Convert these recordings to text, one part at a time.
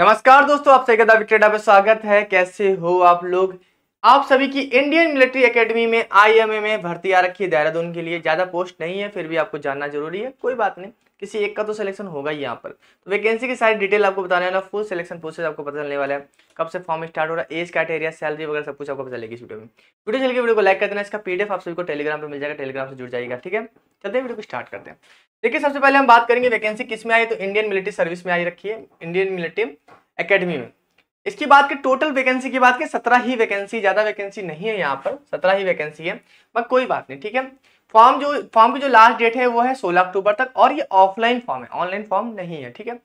नमस्कार दोस्तों, आप सही विक्रेटा पे स्वागत है। कैसे हो आप लोग? आप सभी की इंडियन मिलिट्री एकेडमी में, आईएमए में भर्ती आ रखी है देहरादून के लिए। ज़्यादा पोस्ट नहीं है, फिर भी आपको जानना ज़रूरी है। कोई बात नहीं, किसी एक का तो सिलेक्शन होगा ही यहाँ पर। तो वैकेंसी की सारी डिटेल आपको बताने वाला फुल सिलेक्शन प्रोसेस आपको पता चलने वाला है। कब से फॉर्म स्टार्ट हो रहा है एज कैटेरिया सैलरी वगैरह सब कुछ आपको पता चलेगी इस वीडियो में। वीडियो चलिए वीडियो को लाइक कर देना, इसका पीडीएफ आप सभी को टेलीग्राम पर मिल जाएगा टेलीग्राम से जुड़ जाएगा ठीक है? चलते हैं, वीडियो को स्टार्ट करते हैं। देखिए, सबसे पहले हम बात करेंगे वैकेंसी किसमें आई तो इंडियन मिलिट्री सर्विस में आई रखी है इंडियन मिलिट्री एकेडमी में। इसकी बात की टोटल वैकेंसी की बात की, सत्रह ही वैकेंसी ज़्यादा वैकेंसी नहीं है यहाँ पर, सत्रह ही वैकेंसी है बट कोई बात नहीं, ठीक है? फॉर्म जो फॉर्म की जो लास्ट डेट है, वो है सोलह अक्टूबर तक, और ये ऑफलाइन फॉर्म है ऑनलाइन फॉर्म नहीं है, ठीक है?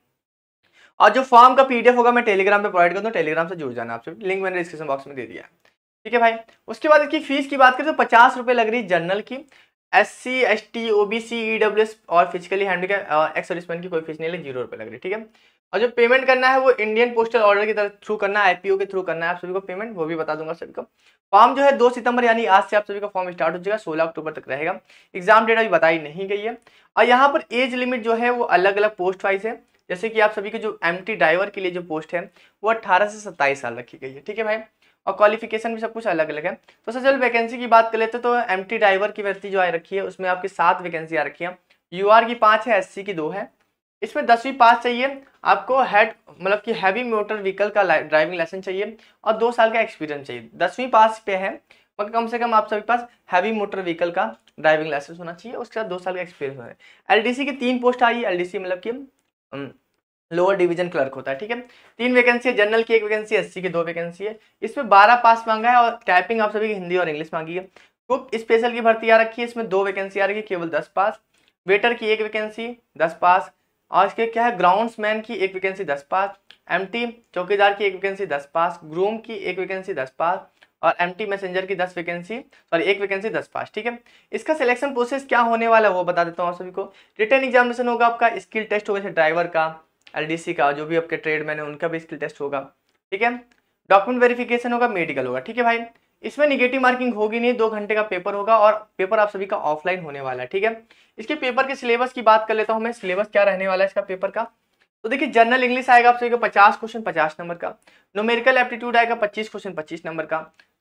और जो फॉर्म का पीडीएफ होगा, मैं टेलीग्राम पे प्रोवाइड कर दूँ टेलीग्राम से जुड़ जाना आपसे लिंक मैंने डिस्क्रिप्शन बॉक्स में दे दिया ठीक है भाई? उसके बाद इसकी फ़ीस की बात करें तो पचास रुपये लग रही है जनरल की S C S T O B C E W S और फिजिकली हैंडीकैप एक्स सर्विसमैन की कोई फ़ीस नहीं लगी ज़ीरो रुपये लग रही ठीक है? और जो पेमेंट करना है वो इंडियन पोस्टल ऑर्डर की तरफ़ थ्रू करना है आईपीओ के थ्रू करना है, आप सभी को पेमेंट वो भी बता दूँगा सभी को। फॉर्म जो है दो सितंबर, यानी आज से आप सभी का फॉर्म स्टार्ट हो जाएगा, सोलह अक्टूबर तक रहेगा। एग्ज़ाम डेट अभी बताई नहीं गई है। और यहाँ पर एज लिमिट जो है वो अलग अलग पोस्ट वाइज है। जैसे कि आप सभी के जो एमटी ड्राइवर के लिए जो पोस्ट है, वो अट्ठारह से सत्ताईस साल रखी गई है, ठीक है भाई? और क्वालिफिकेशन भी सब कुछ अलग अलग है। तो सर चल वैकेंसी की बात कर लेते तो एमटी ड्राइवर की भर्ती जो आ रखी है, उसमें आपकी सात वैकेंसी आ रखी है। यू की पाँच है एससी की दो है। इसमें दसवीं पास चाहिए, आपको हेड मतलब कि हैवी मोटर व्हीकल का ड्राइविंग लाइसेंस चाहिए और दो साल का एक्सपीरियंस चाहिए। दसवीं पास पे है, मगर कम से कम आप सभी पास हैवी मोटर व्हीकल का ड्राइविंग लाइसेंस होना चाहिए, उसके साथ दो साल का एक्सपीरियंस होना है। एलडीसी की तीन पोस्ट आई है एलडीसी मतलब कि लोअर डिवीज़न क्लर्क होता है, ठीक है? तीन वैकेंसी है जनरल की एक वैकेंसी एससी की दो वैकेंसी है। इसमें बारह पास मांगा है और टाइपिंग आप सभी की हिंदी और इंग्लिश मांगी है। कुक स्पेशल की भर्ती आ रखी है, इसमें दो वैकेंसी आ रही है, केवल दस पास वेटर की एक वैकेंसी दस पास और इसके क्या है? ग्राउंड्समैन की एक वैकेंसी दस पास एमटी चौकीदार की एक वैकेंसी दस पास ग्रूम की एक वैकेंसी दस पास और एमटी मैसेंजर की दस वैकेंसी सॉरी एक वैकेंसी दस पास ठीक है? इसका सिलेक्शन प्रोसेस क्या होने वाला है वो बता देता हूँ आप सभी को। रिटर्न एग्जामिनेशन होगा आपका स्किल टेस्ट होगा, जैसे ड्राइवर का। एलडीसी का, जो भी आपके ट्रेडमैन है उनका भी स्किल टेस्ट होगा। ठीक है? डॉक्यूमेंट वेरिफिकेशन होगा मेडिकल होगा। ठीक है भाई? इसमें निगेटिव मार्किंग होगी नहीं, दो घंटे का पेपर होगा और पेपर आप सभी का ऑफलाइन होने वाला है। ठीक है? इसके पेपर के सिलेबस की बात कर लेता हूँ मैं। सिलेबस क्या रहने वाला है इसका पेपर का? तो देखिए जनरल इंग्लिश आएगा आप सभी पचास क्वेश्चन पचास नंबर का। नोमेरिकल एप्टीट्यूड आएगा पच्चीस क्वेश्चन पच्चीस नंबर का।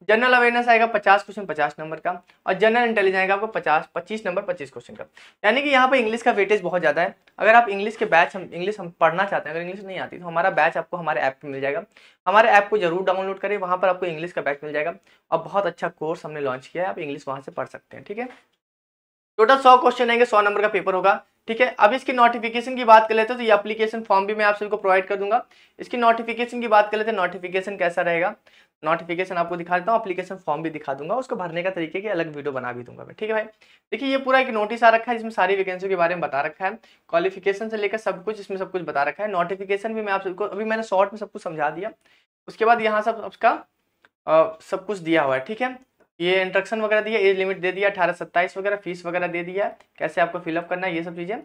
जनरल अवेयरनेस आएगा पचास क्वेश्चन पचास नंबर का। और जनरल इंटेलिजेंस आएगा आपको पचास, पच्चीस नंबर पच्चीस क्वेश्चन का। यानी कि यहाँ पर इंग्लिश का वेटेज बहुत ज़्यादा है। अगर आप इंग्लिश के बैच हम इंग्लिश हम पढ़ना चाहते हैं, अगर इंग्लिश नहीं आती तो हमारा बैच आपको हमारे ऐप पर मिल जाएगा। हमारे ऐप को ज़रूर डाउनलोड करें, वहाँ पर आपको इंग्लिश का बैच मिल जाएगा। और बहुत अच्छा कोर्स हमने लॉन्च किया है, आप इंग्लिश वहाँ से पढ़ सकते हैं, ठीक है? टोटल सौ क्वेश्चन आएँगे, सौ नंबर का पेपर होगा, ठीक है? अब इसकी नोटिफिकेशन की बात कर लेते हैं तो ये एप्लीकेशन फॉर्म भी मैं आप सभी को प्रोवाइड कर दूँगा। इसकी नोटिफिकेशन की बात कर लेते हैं नोटिफिकेशन कैसा रहेगा? नोटिफिकेशन आपको दिखा देता हूँ अप्लीकेशन फॉर्म भी दिखा दूँगा, उसको भरने का तरीके की अलग वीडियो बना भी दूँगा मैं, ठीक है भाई? देखिए, ये पूरा एक नोटिस आ रखा है, जिसमें सारी वैकेंसी के बारे में बता रखा है। क्वालिफिकेशन से लेकर सब कुछ, इसमें सब कुछ बता रखा है। नोटिफिकेशन भी मैं आप सबको, अभी मैंने शॉर्ट में सब कुछ समझा दिया। उसके बाद यहाँ सब, उसका सब कुछ दिया हुआ है, ठीक है? ये इंस्ट्रक्शन वगैरह दिया एज लिमिट दे दिया, अठारह सत्ताईस वगैरह फ़ीस वगैरह दे दिया, कैसे आपको फिलअप करना है, ये सब चीज़ें।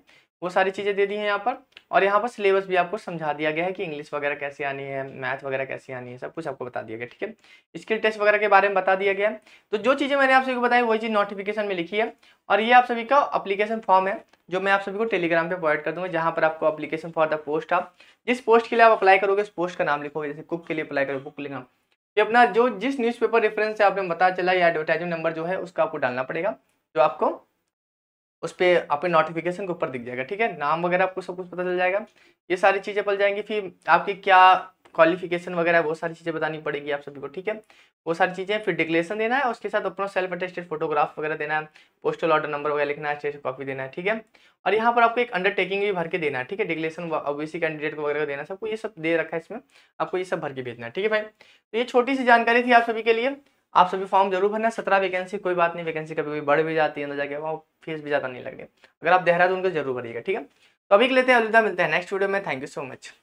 वो सारी चीज़ें दे दी हैं यहाँ पर। और यहाँ पर सिलेबस भी आपको समझा दिया गया है कि इंग्लिश वगैरह कैसे आनी है मैथ वगैरह कैसे आनी है, सब कुछ आपको बता दिया गया, ठीक है? स्किल टेस्ट वगैरह के बारे में बता दिया गया। तो जो चीज़ें मैंने आप सभी को बताई, वही चीज़ नोटिफिकेशन में लिखी है। और ये आप सभी का अप्लीकेशन फॉर्म है, जो मैं आप सभी को टेलीग्राम पे प्रोवाइड कर दूँगा, जहाँ पर आपको अप्लीकेशन फॉर द पोस्ट आप, जिस पोस्ट के लिए आप अप्लाई करोगे, उस पोस्ट का नाम लिखोगे, जैसे कुक के लिए अप्लाई करोगे कुक लिखा। कि अपना जो जिस न्यूज़पेपर रेफरेंस से आपने पता चला या एडवर्टाइजमेंट नंबर जो है, उसका आपको डालना पड़ेगा, जो आपको उस पर आपके नोटिफिकेशन के ऊपर दिख जाएगा, ठीक है? नाम वगैरह आपको सब कुछ पता चल जाएगा। ये सारी चीज़ें पल जाएँगी, फिर आपकी क्या क्वालिफिकेशन वगैरह वो सारी चीज़ें बतानी पड़ेगी आप सभी को, ठीक है? वो सारी चीज़ें, फिर डिक्लेरेशन देना है, उसके साथ अपना सेल्फ अटेस्टेड फोटोग्राफ वगैरह देना है पोस्टल ऑर्डर नंबर वगैरह लिखना है कॉपी देना है, ठीक है? और यहाँ पर आपको एक अंडरटेकिंग भी भर के देना है, ठीक है? डिक्लेरेशन ओबीसी कैंडिडेट को वगैरह देना सबको ये सब दे रखा है इसमें, आपको ये सब भर के भेजना है, ठीक है भाई? तो ये छोटी सी जानकारी थी आप सभी के लिए, आप सभी फॉर्म ज़रूर भरना, सत्रह वैकेंसी कोई बात नहीं वैकेंसी कभी कभी बढ़ भी जाती है, अंदर जाके, वहाँ फ़ीस भी ज़्यादा नहीं लगे अगर आप देहरादून को ज़रूर भरिएगा, ठीक है? तो अभी लेते हैं अलविदा मिलते हैं नेक्स्ट वीडियो में थैंक यू सो मच